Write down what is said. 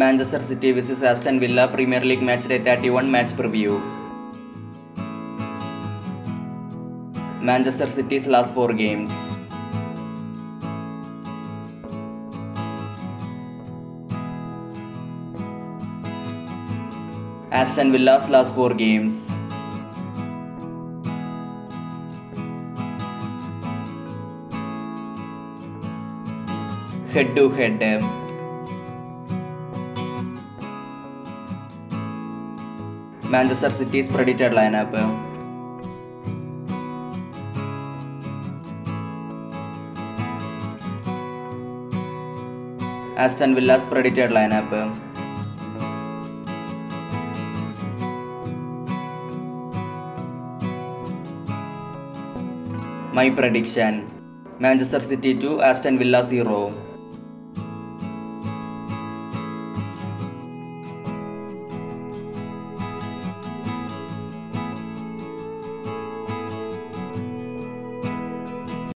Manchester City vs Aston Villa Premier League Match Day 31 Match Preview. Manchester City's last four games. Aston Villa's last four games. Head to head. Manchester City's predicted lineup. Aston Villa's predicted lineup. My prediction Manchester City 2, Aston Villa 0.